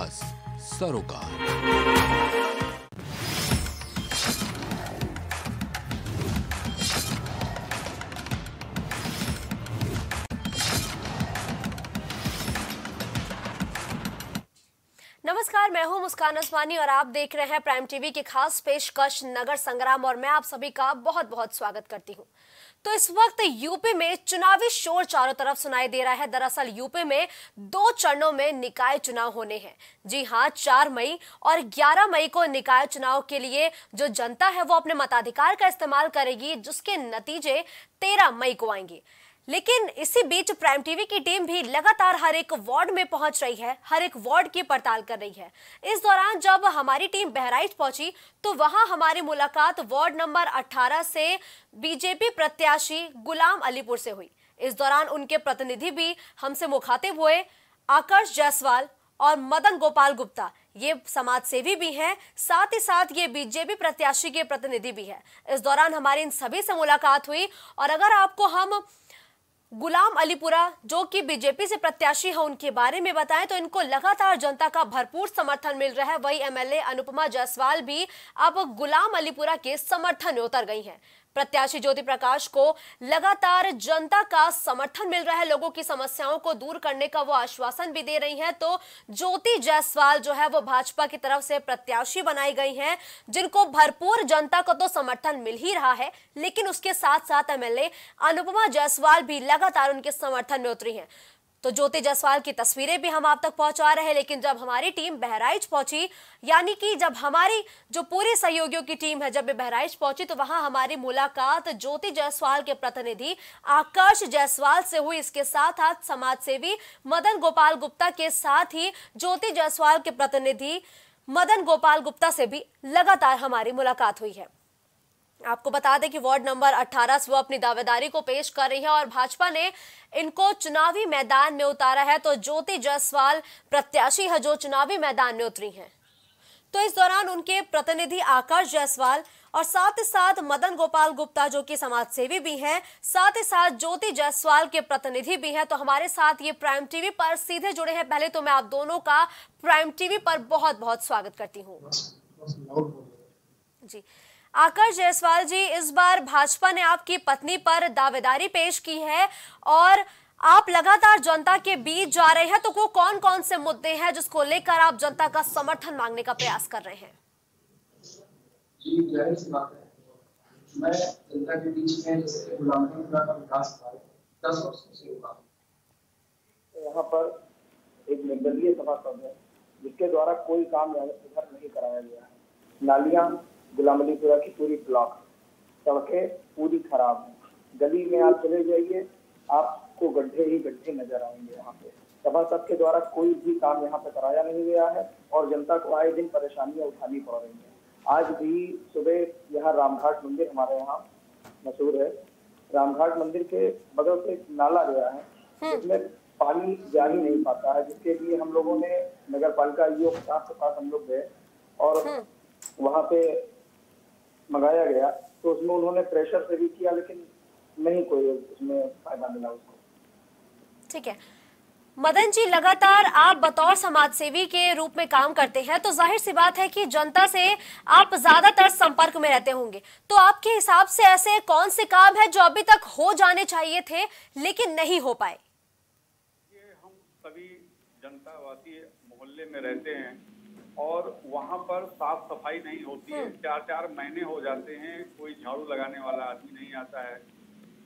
साहस सरोकार। नमस्कार, मैं हूँ मुस्कान असमानी और आप देख रहे हैं प्राइम टीवी की खास पेशकश नगर संग्राम और मैं आप सभी का बहुत बहुत स्वागत करती हूँ। तो इस वक्त यूपी में चुनावी शोर चारों तरफ़ सुनाई दे रहा है। दरअसल यूपी में दो चरणों में निकाय चुनाव होने हैं। जी हाँ, चार मई और ग्यारह मई को निकाय चुनाव के लिए जो जनता है वो अपने मताधिकार का इस्तेमाल करेगी, जिसके नतीजे तेरह मई को आएँगे। लेकिन इसी बीच प्राइम टीवी की टीम भी लगातार हर एक वार्ड में पहुँच रही है, हर एक वार्ड की पड़ताल कर रही है। इस दौरान जब हमारी टीम बहराइच पहुँची तो वहाँ हमारी मुलाकात वार्ड नंबर 18 से बीजेपी प्रत्याशी गुलाम अलीपुर से हुई। इस दौरान उनके प्रतिनिधि भी हमसे मुखातिब हुए, आकर्ष जायसवाल और मदन गोपाल गुप्ता। ये समाज सेवी भी हैं, साथ ही साथ ये बीजेपी प्रत्याशी के प्रतिनिधि भी है। इस दौरान हमारी इन सभी से मुलाकात हुई और अगर आपको हम गुलाम अलीपुरा, जो कि बीजेपी से प्रत्याशी है, उनके बारे में बताएँ तो इनको लगातार जनता का भरपूर समर्थन मिल रहा है। वही एमएलए अनुपमा जायसवाल भी अब गुलाम अलीपुरा के समर्थन में उतर गई हैं। प्रत्याशी ज्योति प्रकाश को लगातार जनता का समर्थन मिल रहा है, लोगों की समस्याओं को दूर करने का वो आश्वासन भी दे रही हैं। तो ज्योति जायसवाल जो है, वो भाजपा की तरफ़ से प्रत्याशी बनाई गई हैं, जिनको भरपूर जनता को तो समर्थन मिल ही रहा है, लेकिन उसके साथ साथ एमएलए अनुपमा जायसवाल भी लगातार उनके समर्थन में उतरी हैं। तो ज्योति जायसवाल की तस्वीरें भी हम आप तक पहुँचा रहे हैं, लेकिन जब हमारी टीम बहराइच पहुँची, यानी कि जब हमारी जो पूरी सहयोगियों की टीम है, जब वे बहराइच पहुँची तो वहाँ हमारी मुलाकात ज्योति जायसवाल के प्रतिनिधि आकर्ष जायसवाल से हुई। इसके साथ साथ समाज सेवी मदन गोपाल गुप्ता के साथ ही ज्योति जायसवाल के प्रतिनिधि मदन गोपाल गुप्ता से भी लगातार हमारी मुलाकात हुई है। आपको बता दें कि वार्ड नंबर 18 से वो अपनी दावेदारी को पेश कर रही है और भाजपा ने इनको चुनावी मैदान में उतारा है। तो ज्योति जायसवाल प्रत्याशी है जो चुनावी मैदान में उतरी हैं। तो इस दौरान उनके प्रतिनिधि आकाश जायसवाल और साथ ही साथ मदन गोपाल गुप्ता जो कि समाज सेवी भी हैं, साथ ही साथ ज्योति जायसवाल के प्रतिनिधि भी हैं। तो हमारे साथ ये प्राइम टीवी पर सीधे जुड़े हैं। पहले तो मैं आप दोनों का प्राइम टीवी पर बहुत बहुत स्वागत करती हूँ। जी। आकर जायसवाल जी, इस बार भाजपा ने आपकी पत्नी पर दावेदारी पेश की है और आप लगातार जनता के बीच जा रहे हैं तो वो कौन कौन से मुद्दे हैं जिसको लेकर आप जनता का समर्थन मांगने का प्रयास कर रहे हैं? जी, ज़ाहिर सी बात है। मैं जनता के बीच में जैसे का विकास दस वर्षों से हुआ यहाँ पर एक निर्दलीय सभासद है, जिसके द्वारा कोई काम इधर नहीं कराया गया है। नालियाँ गुलाम अलीपुरा की पूरी ब्लॉक। सड़कें पूरी खराब हैं। गली में आप चले जाइए आपको गड्ढे ही गड्ढे नज़र आएँगे यहाँ पे। सभासद के द्वारा कोई भी काम यहाँ पे कराया नहीं गया है और जनता को आए दिन परेशानियाँ उठानी पड़ रही हैं। आज भी सुबह यहाँ रामघाट मंदिर हमारे यहाँ मशहूर है। रामघाट मंदिर के बगल से एक नाला गया है। जिसमें पानी जा ही नहीं पाता है जिसके लिए हम लोगों ने नगर पालिका आयुक्त के साथ हम लोग गए और वहाँ पे मंगाया गया तो उसमें उन्होंने प्रेशर से भी किया लेकिन नहीं कोई उसमें फ़ायदा मिला उसको। ठीक है। मदन जी लगातार आप बतौर समाज सेवी के रूप में काम करते हैं तो ज़ाहिर सी बात है कि जनता से आप ज़्यादातर संपर्क में रहते होंगे। तो आपके हिसाब से ऐसे कौन से काम है जो अभी तक हो जाने चाहिए थे लेकिन नहीं हो पाए? ये हम सभी जनतावासी मोहल्ले में रहते हैं और वहाँ पर साफ़ सफ़ाई नहीं होती है। चार चार महीने हो जाते हैं कोई झाड़ू लगाने वाला आदमी नहीं आता है।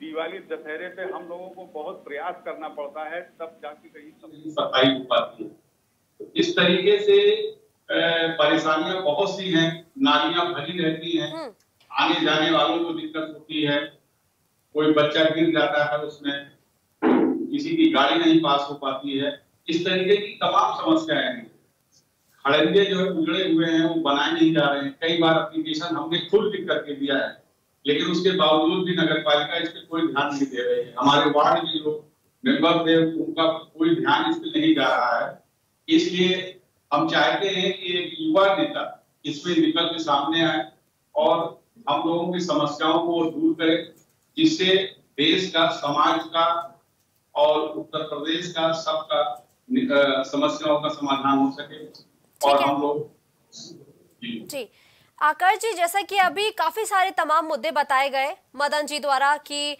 दिवाली दशहरे पे हम लोगों को बहुत प्रयास करना पड़ता है तब जाके कहीं सब सफ़ाई हो पाती है। तो इस तरीके से परेशानियाँ बहुत सी हैं नालियाँ भरी रहती हैं। आने जाने वालों को दिक्कत होती है। कोई बच्चा गिर जाता है उसमें किसी की गाड़ी नहीं पास हो पाती है। इस तरीके की तमाम समस्याएँ हैं। खड़ंजे जो है उजड़े हुए हैं, वो बनाए नहीं जा रहे हैं। कई बार एप्लीकेशन हमने खुद लिख करके दिया है, लेकिन उसके बावजूद भी नगर पालिका इस पर कोई ध्यान नहीं दे रही है। हमारे वार्ड में जो मेंबर थे, उनका कोई ध्यान इस पे नहीं जा रहा है। इसलिए हम चाहते हैं कि एक युवा नेता इसमें निकल के सामने आए और हम लोगों की समस्याओं को दूर करे, जिससे देश का, समाज का और उत्तर प्रदेश का सबका समस्याओं का समाधान हो सके। और है। हम लोग जी। जी। आकर जी जैसा कि अभी काफ़ी सारे तमाम मुद्दे बताए गए मदन जी द्वारा कि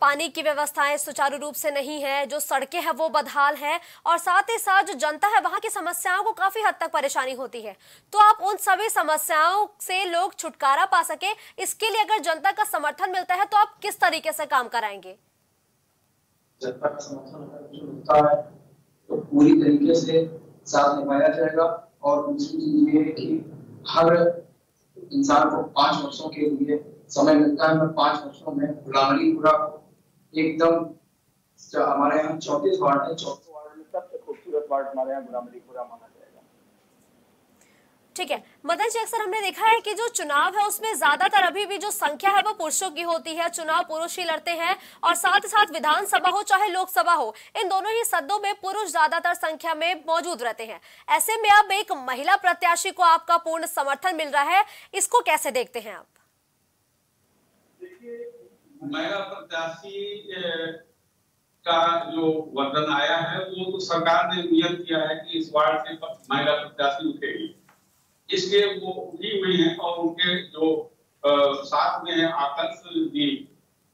पानी की व्यवस्थाएँ सुचारू रूप से नहीं है जो सड़कें हैं वो बदहाल हैं और साथ ही साथ जो जनता है वहाँ की समस्याओं को काफ़ी हद तक परेशानी होती है। तो आप उन सभी समस्याओं से लोग छुटकारा पा सके। इसके लिए अगर जनता का समर्थन मिलता है तो आप किस तरीके से काम कराएँगे? जनता का समर्थन मिलता है तो पूरी तरीके से साथ निभाया जाएगा। और दूसरी चीज़ ये है कि हर इंसान को पाँच वर्षों के लिए समय मिलता है पाँच वर्षों में गुलामी पूरा एकदम हमारे यहाँ चौतीस वार्ड है चौथे वार्ड में सबसे खूबसूरत वार्ड हमारे यहाँ गुलामलीपुरा माना जाएगा ठीक है, मदन जी, अक्सर हमने देखा है कि जो चुनाव है उसमें ज़्यादातर अभी भी जो संख्या है वो पुरुषों की होती है। चुनाव पुरुष ही लड़ते हैं और साथ ही साथ विधानसभा हो, चाहे लोकसभा हो, इन दोनों ही सदों में पुरुष ज़्यादातर संख्या में मौजूद रहते हैं। ऐसे में अब एक महिला प्रत्याशी को आपका पूर्ण समर्थन मिल रहा है, इसको कैसे देखते हैं आप? महिला प्रत्याशी का जो वर्धन आया है, वो तो सरकार ने नियत किया है कि इस वार्ड से महिला प्रत्याशी उठेगी। इसलिए वो उठी हुई है और उनके जो अ, साथ में है आकर्ष जी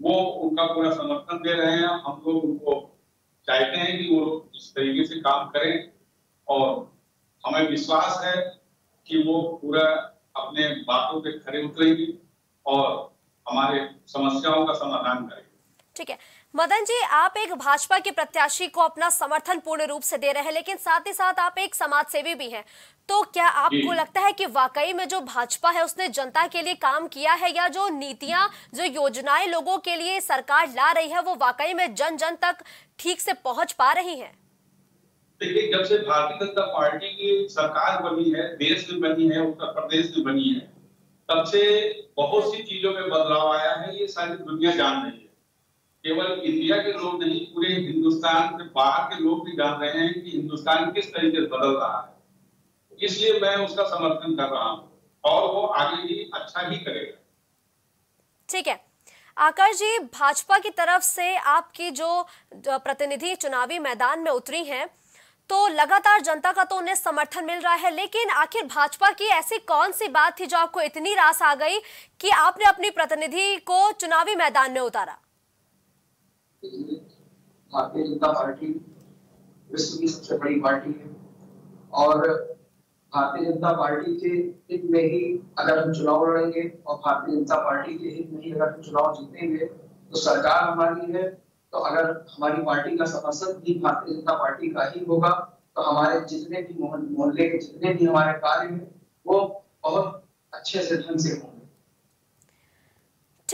वो उनका पूरा समर्थन दे रहे हैं। हम लोग उनको चाहते हैं कि वो इस तरीके से काम करें और हमें विश्वास है कि वो पूरा अपने बातों पे खड़े उतरेंगी और हमारे समस्याओं का समाधान करेंगे। ठीक है। मदन जी आप एक भाजपा के प्रत्याशी को अपना समर्थन पूर्ण रूप से दे रहे हैं लेकिन साथ ही साथ आप एक समाज सेवी भी हैं। तो क्या आपको लगता है कि वाकई में जो भाजपा है उसने जनता के लिए काम किया है या जो नीतियाँ जो योजनाएँ लोगों के लिए सरकार ला रही है वो वाकई में जन जन तक ठीक से पहुँच पा रही है? देखिए जब से भारतीय जनता पार्टी की सरकार बनी है देश में बनी है उत्तर प्रदेश में बनी है तब से बहुत सी चीज़ों में बदलाव आया है ये सारी दुनिया जान रही है। केवल इंडिया के लोग नहीं, पूरे हिंदुस्तान से बाहर के लोग भी जान रहे हैं कि हिंदुस्तान किस तरीके से बदल रहा है। इसलिए मैं उसका समर्थन कर रहा हूँ और वो आगे भी अच्छा ही करेगा। ठीक है। आकाश जी, भाजपा की तरफ़ से आपकी जो प्रतिनिधि चुनावी मैदान में उतरी हैं तो लगातार जनता का तो उन्हें समर्थन मिल रहा है, लेकिन आखिर भाजपा की ऐसी कौन सी बात थी जो आपको इतनी रास आ गई कि आपने अपनी प्रतिनिधि को चुनावी मैदान में उतारा? भारतीय जनता पार्टी विश्व की सबसे बड़ी पार्टी है। और भारतीय जनता पार्टी के हित में ही अगर हम चुनाव लड़ेंगे और भारतीय जनता पार्टी के हित में ही अगर हम चुनाव जीतेंगे तो सरकार हमारी है तो अगर हमारी पार्टी का समर्थन भी भारतीय जनता पार्टी का ही होगा तो हमारे जितने भी मोहल्ले के जितने भी हमारे कार्य हैं, वो बहुत अच्छे से ढंग से होंगे।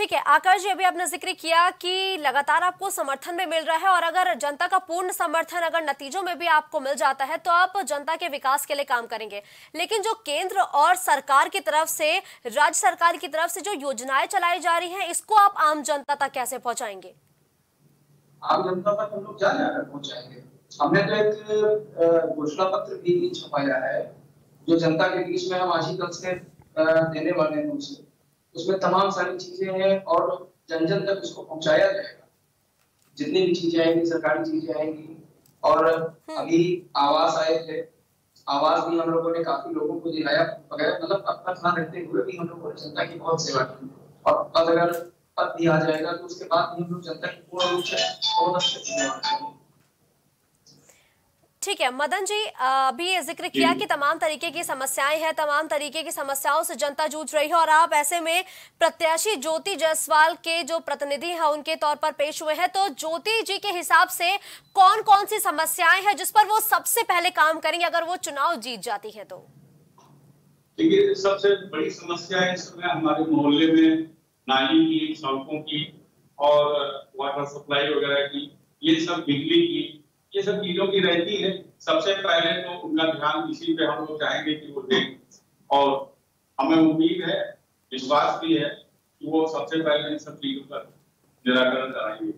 ठीक है आकाश जी अभी आपने ज़िक्र किया कि लगातार आपको समर्थन में मिल रहा है और अगर जनता का पूर्ण समर्थन अगर नतीजों में भी आपको मिल जाता है तो आप जनता के विकास के लिए काम करेंगे। लेकिन जो केंद्र और सरकार की तरफ़ से, राज्य सरकार की तरफ़ से जो योजनाएँ चलाई जा रही हैं, इसको आप आम जनता तक कैसे पहुंचाएँगे? आम जनता तक हम लोग क्या जाकर पहुंचाएँगे? हमने तो एक घोषणा पत्र भी छपाया है, जो जनता के बीच में हम आज ही कल से देने वाले हैं उसे उसमें तमाम सारी चीज़ें हैं और जन जन तक उसको पहुँचाया जाएगा। जितनी भी चीज़ें आएँगी सरकारी चीज़ें आएँगी और अभी आवास आए थे। आवास भी हम लोगों ने काफ़ी लोगों को दिलाया वगैरह मतलब अपना ना रखते हुए भी हम लोगों ने जनता की बहुत सेवा की। और अगर पद भी आ जाएगा तो उसके बाद भी हम लोग जनता की पूर्ण रूप से बहुत अच्छे से ठीक है मदन जी अभी ये ज़िक्र किया कि तमाम तरीके की समस्याएँ हैं तमाम तरीके की समस्याओं से जनता जूझ रही है और आप ऐसे में प्रत्याशी ज्योति जायसवाल के जो प्रतिनिधि हैं उनके तौर पर पेश हुए हैं। तो ज्योति जी के हिसाब से कौन कौन सी समस्याएँ हैं जिस पर वो सबसे पहले काम करेंगे अगर वो चुनाव जीत जाती है तो? देखिए सबसे बड़ी समस्या है इस समय हमारे मोहल्ले में नाली की सड़कों की और वाटर सप्लाई वगैरह की ये सब बिजली की ये सब चीज़ों की रहती है। सबसे पहले तो उनका ध्यान इसी पे हम लोग चाहेंगे कि वो दें और हमें उम्मीद है, विश्वास भी है कि वो सबसे पहले इन सब चीज़ों का निराकरण कराएँगे।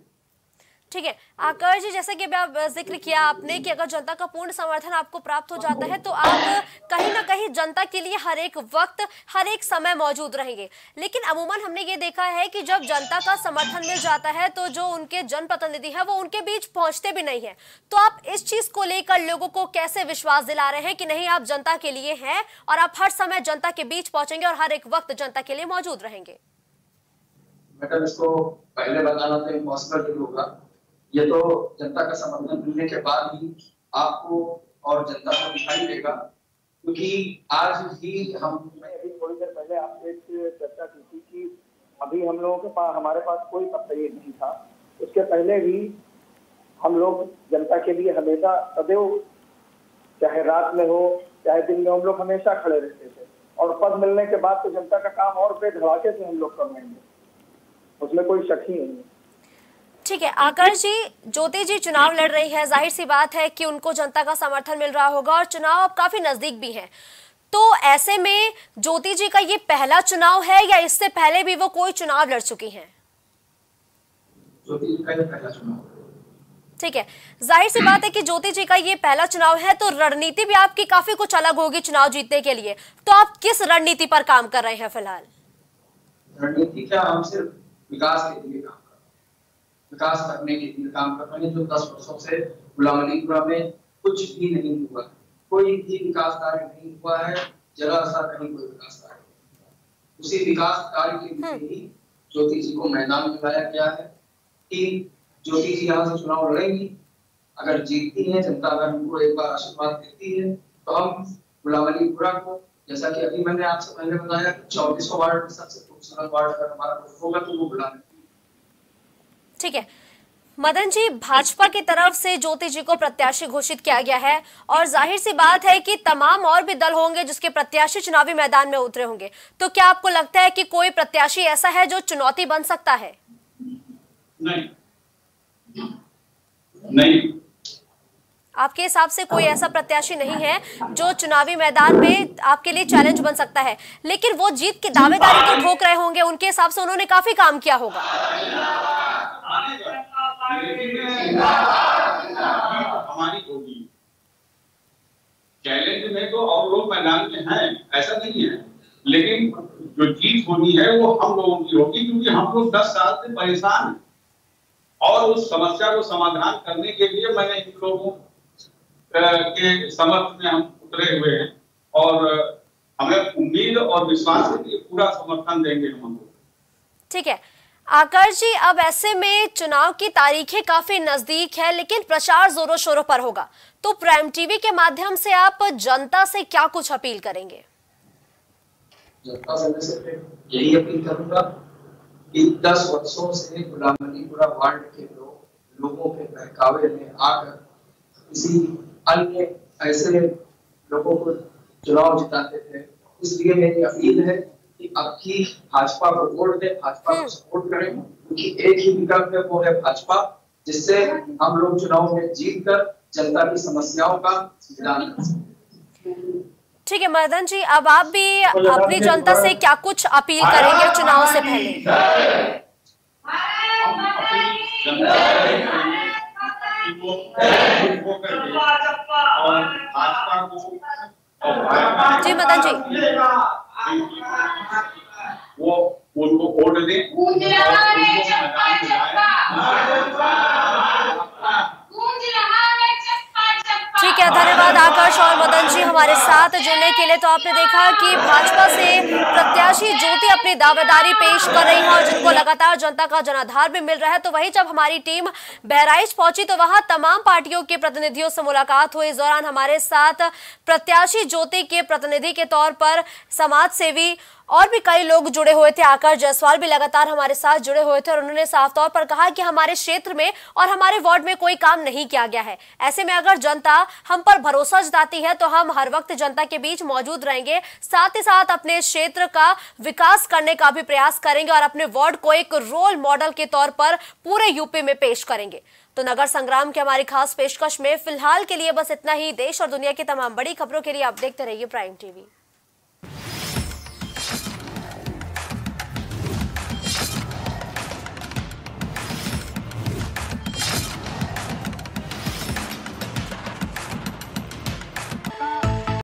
ठीक है। आकर जी, जैसे कि अभी आप ज़िक्र किया आपने कि अगर जनता का पूर्ण समर्थन आपको प्राप्त हो जाता है तो आप कहीं ना कहीं जनता के लिए हर एक वक्त, हर एक समय मौजूद रहेंगे। लेकिन अमूमन हमने ये देखा है कि जब जनता का समर्थन मिल जाता है तो जो उनके जनप्रतिनिधि हैं, वो उनके बीच पहुँचते भी नहीं है। तो आप इस चीज़ को लेकर लोगों को कैसे विश्वास दिला रहे हैं कि नहीं, आप जनता के लिए हैं और आप हर समय जनता के बीच पहुँचेंगे और हर एक वक्त जनता के लिए मौजूद रहेंगे? मैडम इसको पहले बताना तो इम्पॉसिबल होगा। ये तो जनता का समर्थन मिलने के बाद ही आपको और जनता को दिखाई देगा, क्योंकि आज ही हम मैं अभी थोड़ी देर पहले आपसे एक चर्चा की थी कि अभी हम लोगों के पास हमारे पास कोई पत्रिय नहीं था। उसके पहले भी हम लोग जनता के लिए हमेशा सदैव, चाहे रात में हो, चाहे दिन में, हम लोग हमेशा खड़े रहते थे। और पद मिलने के बाद तो जनता का काम और बेधड़ाके से हम लोग कर रहे हैं उसमें कोई शक ही नहीं है। ठीक है आकर जी ज्योति जी चुनाव लड़ रही है। ज़ाहिर सी बात है कि उनको जनता का समर्थन मिल रहा होगा और चुनाव अब काफ़ी नज़दीक भी है। तो ऐसे में ज्योति जी का ये पहला चुनाव है या इससे पहले भी वो कोई चुनाव लड़ चुकी हैं? ज्योति जी का ये पहला चुनाव। ठीक है ज़ाहिर सी बात है कि ज्योति जी का ये पहला चुनाव है तो रणनीति भी आपकी काफ़ी कुछ अलग होगी चुनाव जीतने के लिए। तो आप किस रणनीति पर काम कर रहे हैं फ़िलहाल? रणनीति क्या हम सिर्फ़ विकास के लिए काम विकास करने के लिए काम कर रहे हैं जो दस वर्षों से गुलाम अलीपुरा में कुछ भी नहीं हुआ। कोई भी विकास कार्य नहीं हुआ है। जरा सा कहीं कोई विकास कार्य उसी विकास कार्य के लिए ही ज्योति जी को मैदान में लाया गया है कि ज्योति जी यहाँ से चुनाव लड़ेंगी। अगर जीतती है जनता अगर उनको एक बार आशीर्वाद देती है तो हम गुलाम अलीपुरा को जैसा कि अभी मैंने आपसे पहले बताया चौबीसों वार्ड में सबसे खूबसूरत वार्ड अगर हमारा होगा तो वो बुला ठीक है। मदन जी, भाजपा की तरफ़ से ज्योति जी को प्रत्याशी घोषित किया गया है और ज़ाहिर सी बात है कि तमाम और भी दल होंगे जिसके प्रत्याशी चुनावी मैदान में उतरे होंगे। तो क्या आपको लगता है कि कोई प्रत्याशी ऐसा है जो चुनौती बन सकता है? नहीं। नहीं। आपके हिसाब से कोई ऐसा प्रत्याशी नहीं है जो चुनावी मैदान में आपके लिए चैलेंज बन सकता है। लेकिन वो जीत की दावेदारी तो ठोक रहे होंगे, उनके हिसाब से उन्होंने काफ़ी काम किया होगा। चैलेंज में तो और लोग मैदान में हैं, ऐसा नहीं है। लेकिन जो जीत होनी है, वो हम लोगों की होगी, क्योंकि हम लोग दस साल से परेशान और उस समस्या को समाधान करने के लिए मैंने इन लोगों के समर्थ में हम उतरे हुए हैं और हमें उम्मीद और विश्वास है कि पूरा समर्थन देंगे हम लोग। ठीक है। आकर जी अब ऐसे में चुनाव की तारीखें काफ़ी नज़दीक है लेकिन प्रचार जोरों शोरों पर होगा। तो प्राइम टीवी के माध्यम से आप जनता से क्या कुछ अपील करेंगे? जनता से यही अपील करूँगा कि दस वर्षों से गुलाम अलीपुरा वार्ड के लोग लोगों के बहकावे में आकर किसी अन्य ऐसे लोगों को चुनाव जिताते थे। इसलिए मेरी अपील है कि अब की भाजपा को वोट दें भाजपा को सपोर्ट करें क्योंकि एक ही विकल्प है वो है भाजपा जिससे हम लोग चुनाव में जीत कर जनता की समस्याओं का निदान कर सकते ठीक है मदन जी अब आप भी अपनी जनता से क्या कुछ अपील करेंगे चुनाव से पहले? जी मदन जी वो उनको वोट दें और उनको मैदान में ठीक है धन्यवाद आकाश और मदन जी हमारे साथ जुड़ने के लिए तो आपने देखा कि भाजपा से प्रत्याशी ज्योति अपनी दावेदारी पेश कर रही है और जिनको लगातार जनता का जनाधार भी मिल रहा है तो वही जब हमारी टीम बहराइच पहुँची तो वहाँ तमाम पार्टियों के प्रतिनिधियों से मुलाकात हुई। इस दौरान हमारे साथ प्रत्याशी ज्योति के प्रतिनिधि के तौर पर समाज सेवी और भी कई लोग जुड़े हुए थे। आकाश जायसवाल भी लगातार हमारे साथ जुड़े हुए थे और उन्होंने साफ़ तौर पर कहा कि हमारे क्षेत्र में और हमारे वार्ड में कोई काम नहीं किया गया है। ऐसे में अगर जनता हम पर भरोसा जताती है तो हम हर वक्त जनता के बीच मौजूद रहेंगे। साथ ही साथ अपने क्षेत्र का विकास करने का भी प्रयास करेंगे और अपने वार्ड को एक रोल मॉडल के तौर पर पूरे यूपी में पेश करेंगे। तो नगर संग्राम की हमारी खास पेशकश में फ़िलहाल के लिए बस इतना ही। देश और दुनिया की तमाम बड़ी खबरों के लिए आप देखते रहिए प्राइम टीवी।